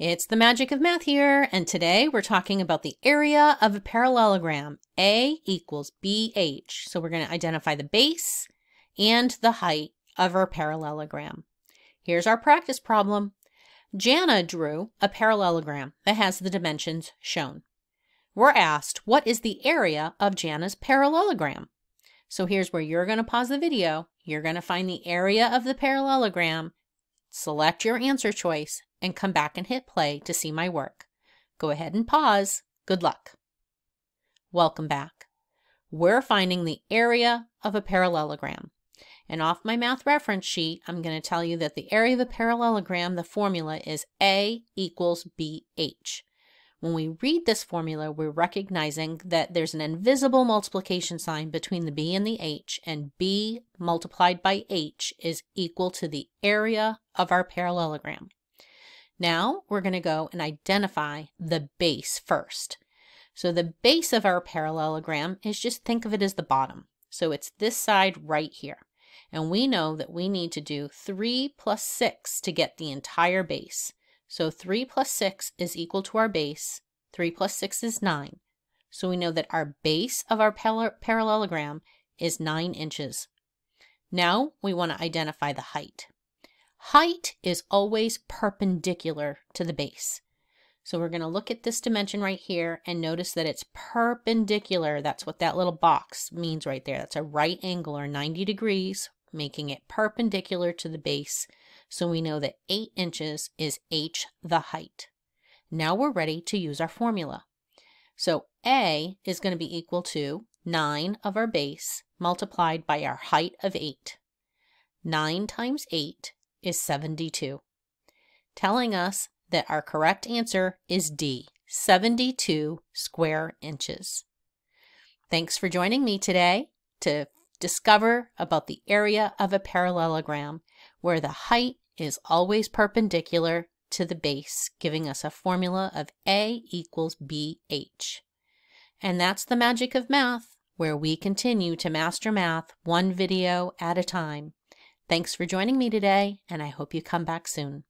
It's the magic of math here, and today we're talking about the area of a parallelogram. A equals BH. So we're going to identify the base and the height of our parallelogram. Here's our practice problem. Jana drew a parallelogram that has the dimensions shown. We're asked, what is the area of Jana's parallelogram? So here's where you're going to pause the video. You're going to find the area of the parallelogram, select your answer choice, and come back and hit play to see my work. Go ahead and pause. Good luck. Welcome back. We're finding the area of a parallelogram. And off my math reference sheet, I'm going to tell you that the area of a parallelogram, the formula is A equals BH. When we read this formula, we're recognizing that there's an invisible multiplication sign between the b and the h, and b multiplied by h is equal to the area of our parallelogram. Now we're going to go and identify the base first. So the base of our parallelogram is just think of it as the bottom. So it's this side right here. And we know that we need to do 3 plus 6 to get the entire base. So 3 plus 6 is equal to our base. 3 plus 6 is 9. So we know that our base of our parallelogram is 9 inches. Now we want to identify the height. Height is always perpendicular to the base. So we're going to look at this dimension right here and notice that it's perpendicular. That's what that little box means right there. That's a right angle or 90 degrees, making it perpendicular to the base so we know that 8 inches is h the height. Now we're ready to use our formula. So A is going to be equal to 9 of our base multiplied by our height of 8. 9 times 8 is 72, telling us that our correct answer is D, 72 square inches. Thanks for joining me today to discover about the area of a parallelogram where the height is always perpendicular to the base, giving us a formula of A equals BH. And that's the magic of math, where we continue to master math one video at a time. Thanks for joining me today, and I hope you come back soon.